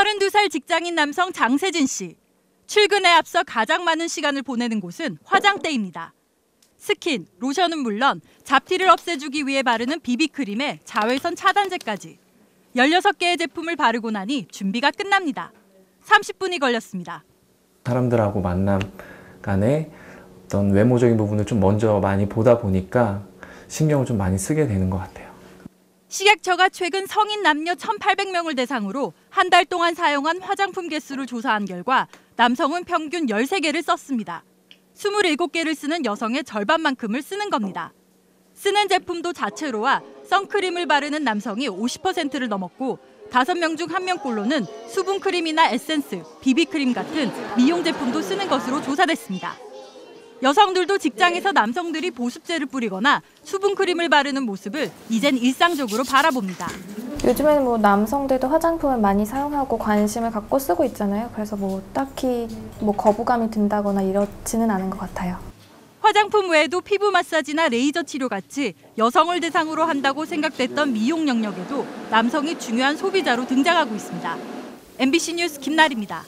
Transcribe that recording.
52살 직장인 남성 장세진 씨. 출근에 앞서 가장 많은 시간을 보내는 곳은 화장대입니다. 스킨, 로션은 물론 잡티를 없애주기 위해 바르는 비비크림에 자외선 차단제까지 16개의 제품을 바르고 나니 준비가 끝납니다. 30분이 걸렸습니다. 사람들하고 만남 간에 어떤 외모적인 부분을 좀 먼저 많이 보다 보니까 신경을 좀 많이 쓰게 되는 것 같아요. 식약처가 최근 성인 남녀 1,800명을 대상으로 한 달 동안 사용한 화장품 개수를 조사한 결과 남성은 평균 13개를 썼습니다. 27개를 쓰는 여성의 절반만큼을 쓰는 겁니다. 쓰는 제품도 자체로와 선크림을 바르는 남성이 50%를 넘었고 5명 중 1명꼴로는 수분크림이나 에센스, 비비크림 같은 미용 제품도 쓰는 것으로 조사됐습니다. 여성들도 직장에서 남성들이 보습제를 뿌리거나 수분크림을 바르는 모습을 이젠 일상적으로 바라봅니다. 요즘에는 뭐 남성들도 화장품을 많이 사용하고 관심을 갖고 쓰고 있잖아요. 그래서 뭐 딱히 뭐 거부감이 든다거나 이렇지는 않은 것 같아요. 화장품 외에도 피부 마사지나 레이저 치료 같이 여성을 대상으로 한다고 생각됐던 미용 영역에도 남성이 중요한 소비자로 등장하고 있습니다. MBC 뉴스 김나리입니다.